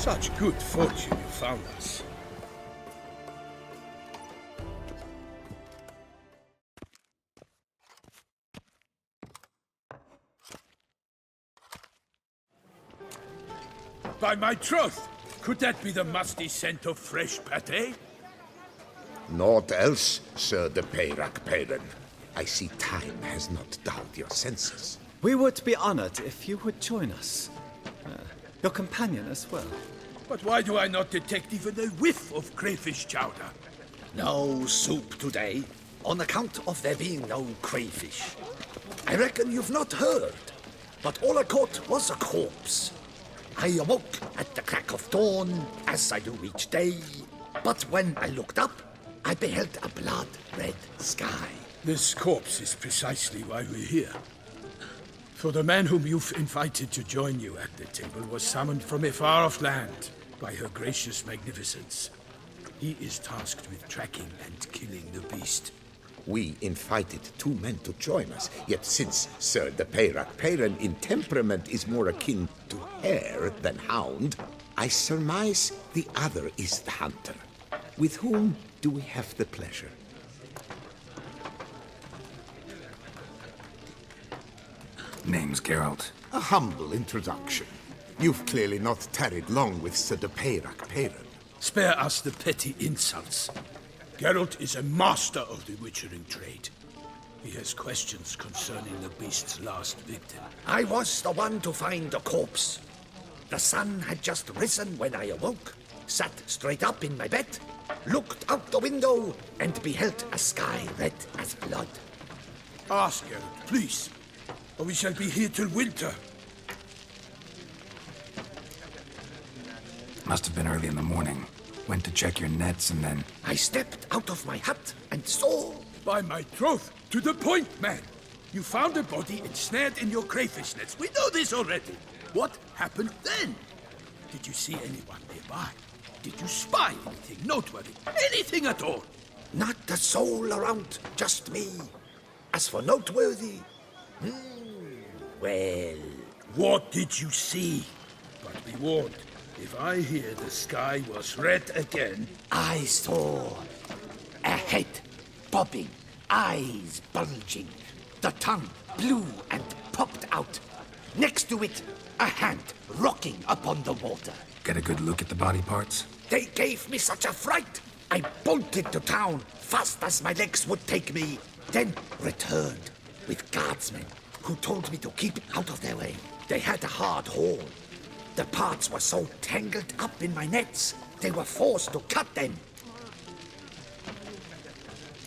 Such good fortune you found us. By my troth, could that be the musty scent of fresh pate? Naught else, Sir de Peyrac Peyran. I see time has not dulled your senses. We would be honored if you would join us. Uh, your companion as well. But why do I not detect even a whiff of crayfish chowder? No soup today, on account of there being no crayfish. I reckon you've not heard, but all I caught was a corpse. I awoke at the crack of dawn, as I do each day, but when I looked up, I beheld a blood-red sky. This corpse is precisely why we're here. For the man whom you've invited to join you at the table was summoned from a far-off land by her gracious magnificence. He is tasked with tracking and killing the beast. We invited two men to join us, yet since Sir de Peyrac Peyran in temperament is more akin to hare than hound, I surmise the other is the hunter. With whom do we have the pleasure? Name's Geralt. A humble introduction. You've clearly not tarried long with Sir de Peyrac Peyran. Spare us the petty insults. Geralt is a master of the witchering trade. He has questions concerning the beast's last victim. I was the one to find the corpse. The sun had just risen when I awoke, sat straight up in my bed, looked out the window, and beheld a sky red as blood. Ask Geralt, please, or we shall be here till winter. Must have been early in the morning. Went to check your nets and then... I stepped out of my hut and saw... By my troth, to the point, man! You found a body ensnared in your crayfish nets. We know this already. What happened then? Did you see anyone nearby? Did you spy anything noteworthy? Anything at all? Not a soul around, just me. As for noteworthy... Hmm, well... What did you see? But be warned, if I hear the sky was red again... I saw a head bobbing, eyes bulging, the tongue blue and popped out. Next to it, a hand rocking upon the water. Get a good look at the body parts? They gave me such a fright. I bolted to town fast as my legs would take me, then returned with guardsmen who told me to keep out of their way. They had a hard haul. The parts were so tangled up in my nets, they were forced to cut them.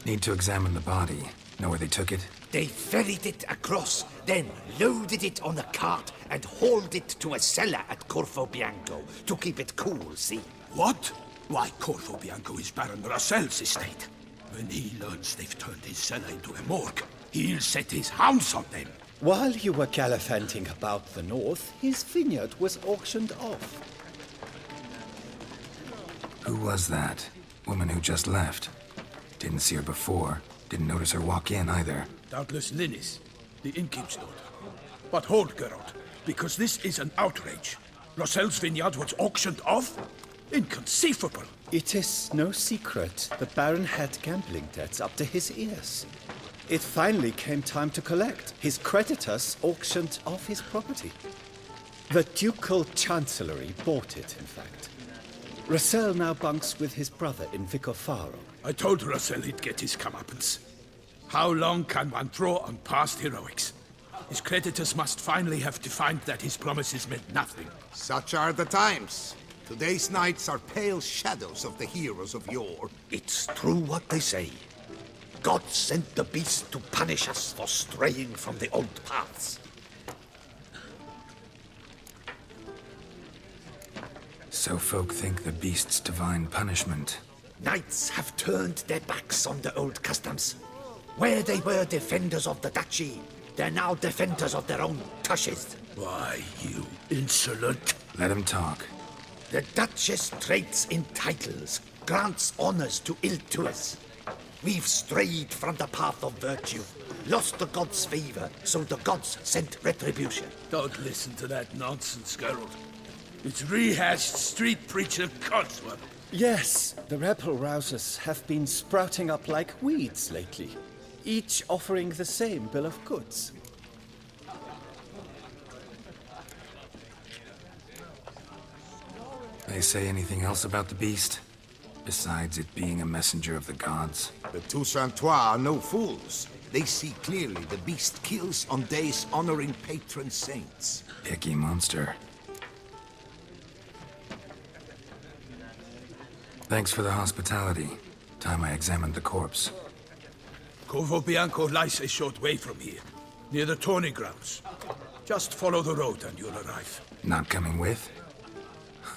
Need to examine the body. Know where they took it? They ferried it across, then loaded it on a cart and hauled it to a cellar at Corvo Bianco to keep it cool, see? What? Why, Corvo Bianco is Baron Russell's estate. When he learns they've turned his cellar into a morgue, he'll set his hounds on them. While you were gallivanting about the north, his vineyard was auctioned off. Who was that? Woman who just left. Didn't see her before. Didn't notice her walk in either. Doubtless Linnis, the innkeep's daughter. But hold, Geralt, because this is an outrage. Rossel's vineyard was auctioned off? Inconceivable. It is no secret the Baron had gambling debts up to his ears. It finally came time to collect. His creditors auctioned off his property. The Ducal Chancellery bought it, in fact. Russell now bunks with his brother in Vicofaro. I told Russell he'd get his comeuppance. How long can one draw on past heroics? His creditors must finally have defined that his promises meant nothing. Such are the times. Today's knights are pale shadows of the heroes of yore. It's true what they say. God sent the beast to punish us for straying from the old paths. So folk think the beast's divine punishment. Knights have turned their backs on the old customs. Where they were defenders of the duchy, they're now defenders of their own tushes. Why, you insolent. Let him talk. The Duchess trades in titles, grants honors to ill-doers. We've strayed from the path of virtue, lost the gods' favor, so the gods sent retribution. Don't listen to that nonsense, Geralt. It's rehashed street preacher Codswell. Yes, the rebel rousers have been sprouting up like weeds lately, each offering the same bill of goods. They say anything else about the beast? Besides it being a messenger of the gods? The Toussaintois are no fools. They see clearly the beast kills on days honoring patron saints. Picky monster. Thanks for the hospitality. Time I examined the corpse. Corvo Bianco lies a short way from here, near the tourney grounds. Just follow the road and you'll arrive. Not coming with?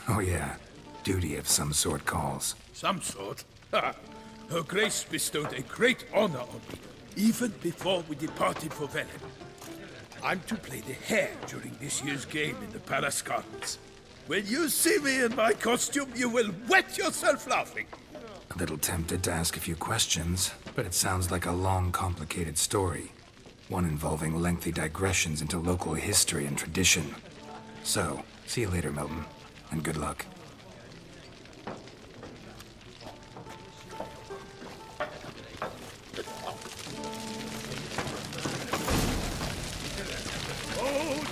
Oh yeah, duty of some sort calls. Some sort. Ha! Her Grace bestowed a great honor on me, even before we departed for Velen. I'm to play the hare during this year's game in the Palace Gardens. When you see me in my costume, you will wet yourself laughing. A little tempted to ask a few questions, but it sounds like a long, complicated story. One involving lengthy digressions into local history and tradition. So, see you later, Milton, and good luck.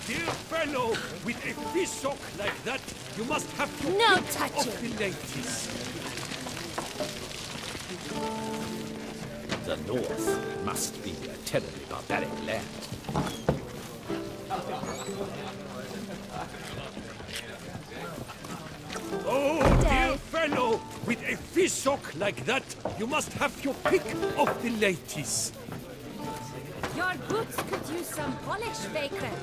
Dear fellow, with a fishhook like that, you must have to No pick touching. off the ladies. The North must be a terribly barbaric land. Oh, dear fellow, with a fishhook like that, you must have your pick of the ladies. Your boots could use some polish, Vagrant.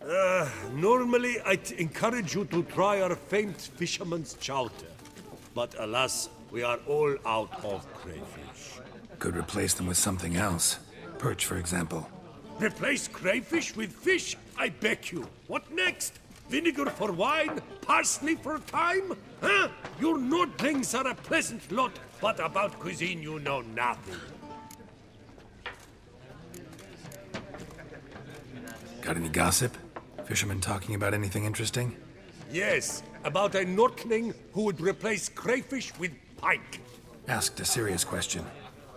Uh, normally, I'd encourage you to try our famed fisherman's chowder. But alas, we are all out of crayfish. Could replace them with something else. Perch, for example. Replace crayfish with fish, I beg you. What next? Vinegar for wine? Parsley for a thyme, Huh? Your Nordlings are a pleasant lot, but about cuisine you know nothing. Got any gossip? Fishermen talking about anything interesting? Yes, about a Nordling who would replace crayfish with pike. Asked a serious question.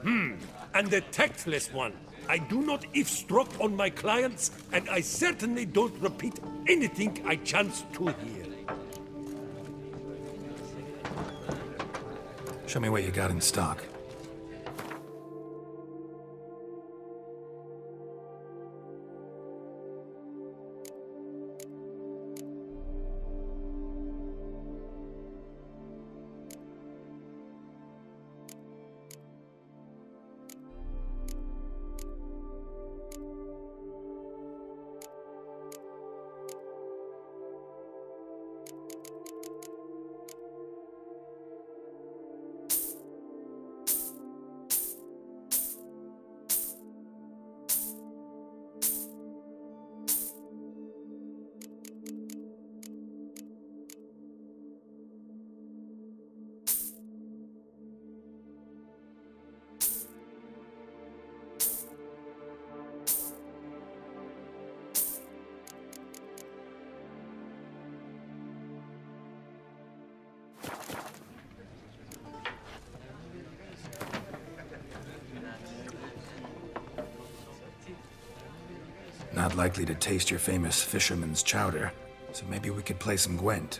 Hmm, and a tactless one. I do not eavesdrop on my clients, and I certainly don't repeat anything I chance to hear. Show me what you got in stock. Not likely to taste your famous fisherman's chowder, so maybe we could play some Gwent.